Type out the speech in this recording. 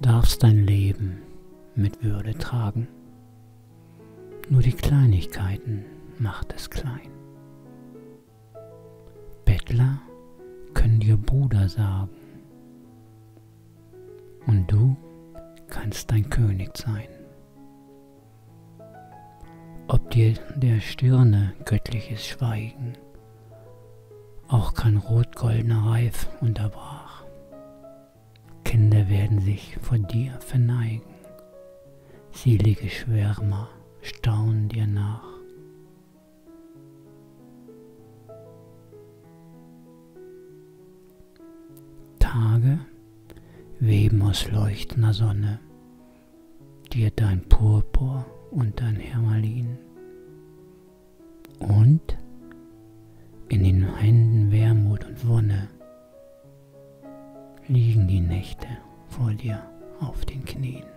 darfst dein Leben mit Würde tragen. Nur die Kleinigkeiten macht es klein. Bettler können dir Bruder sagen. Und du kannst dein König sein. Ob dir der Stirne göttliches Schweigen auch kein rot-goldener Reif unterbrach. Kinder werden sich vor dir verneigen, selige Schwärmer staunen dir nach. Tage weben aus leuchtender Sonne dir dein Purpur und dein Hermalin. Und in den die Nächte vor dir auf den Knien.